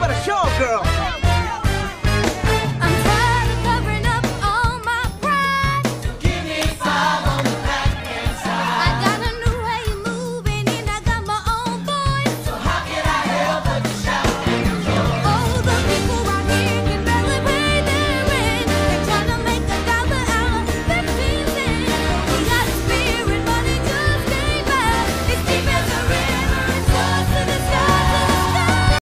better show, girl.